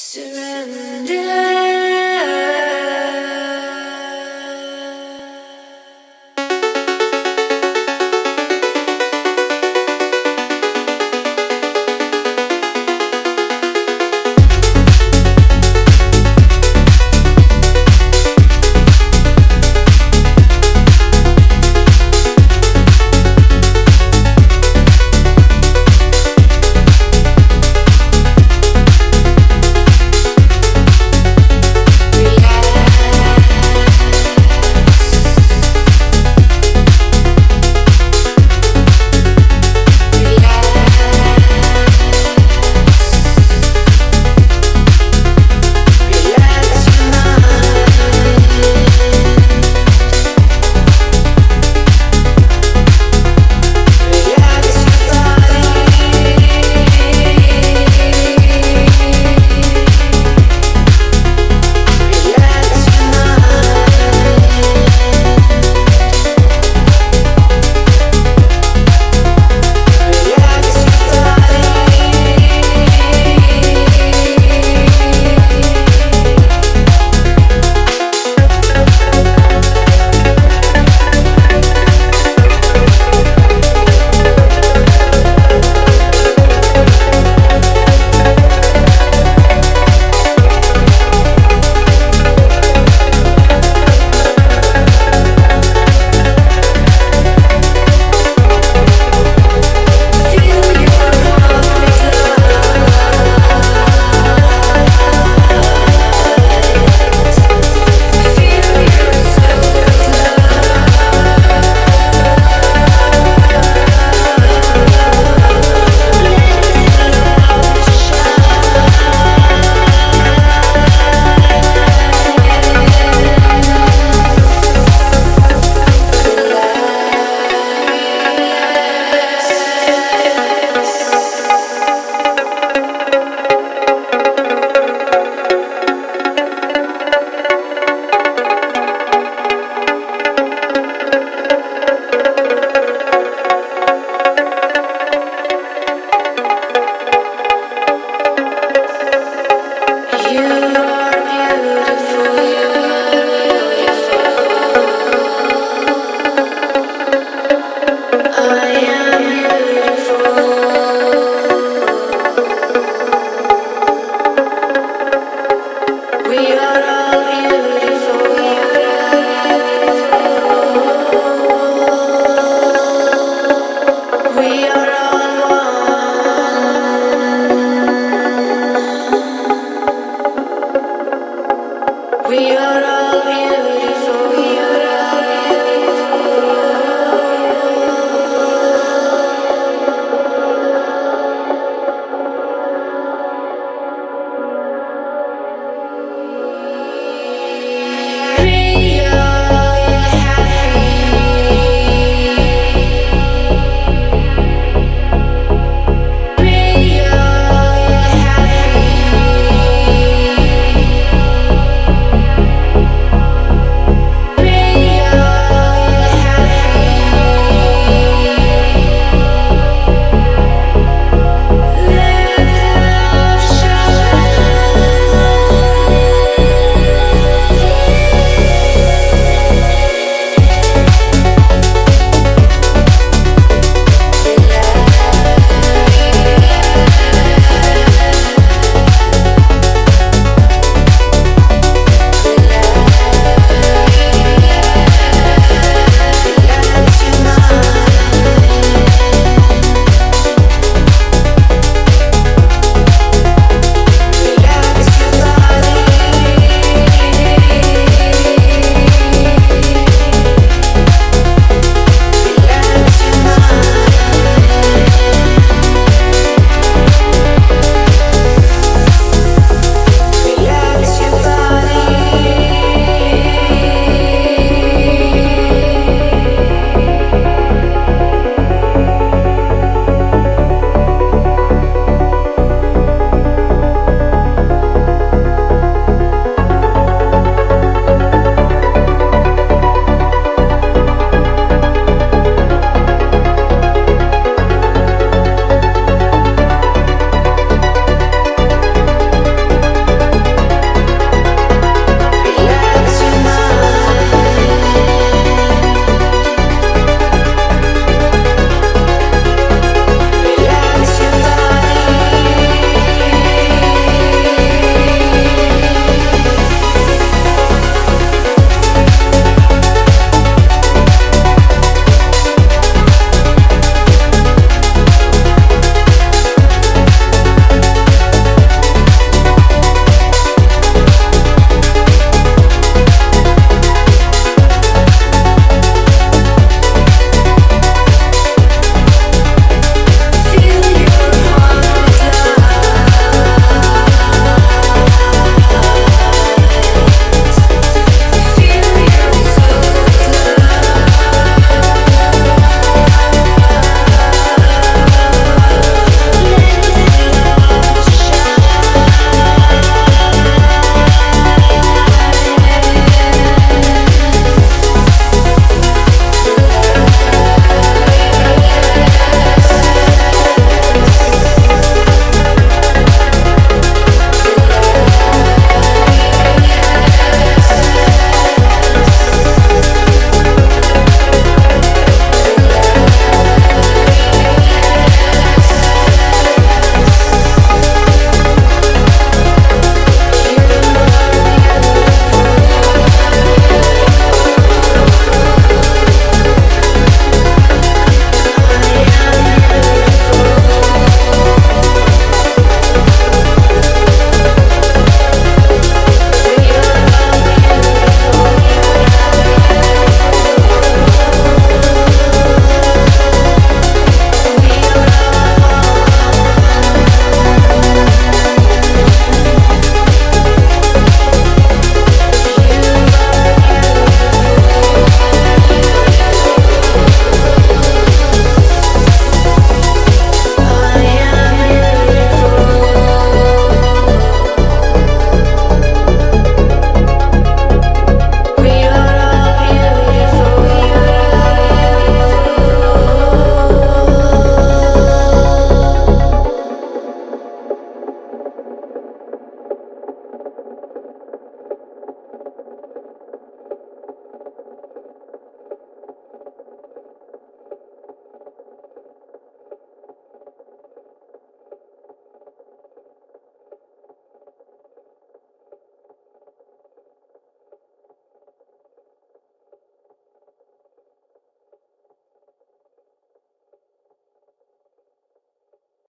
Surrender.